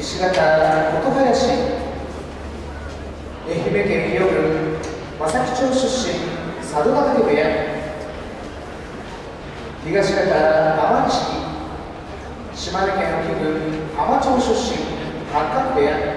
西方琴林。愛媛県伊予郡正木町出身佐渡ヶ嶽部屋。東方天錦島根県沖郡海士町出身八角部屋。